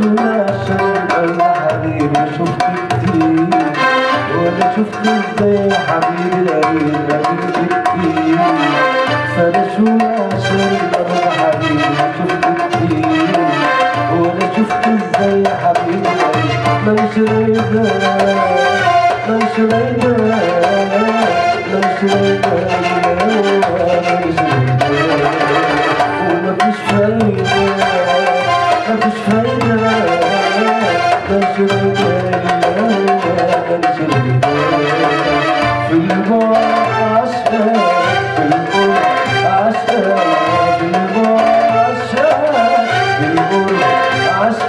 عشان قلب حبيبي شفت كتير وأنا شفت إزاي حبيبي قريب قريب كتير فرشوني عشان قلب حبيبي شفت كتير وأنا شفت إزاي حبيبي مش رايدة مش رايدة مش رايدة مش رايدة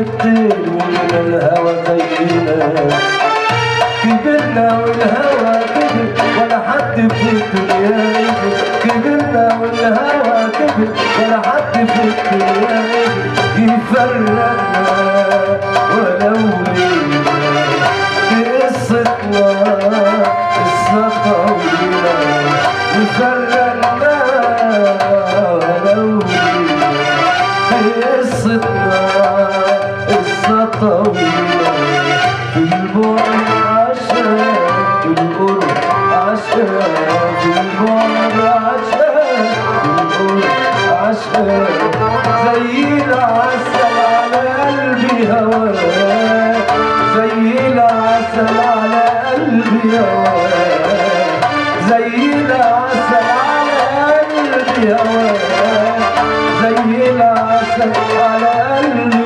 الطير من الهوى زينا كبرنا والهوى كبر ولا حد في الدنيا يجي كبرنا والهوى كبر ولا حد في الدنيا يجي زي العسل على قلبي هواك زي العسل على قلبي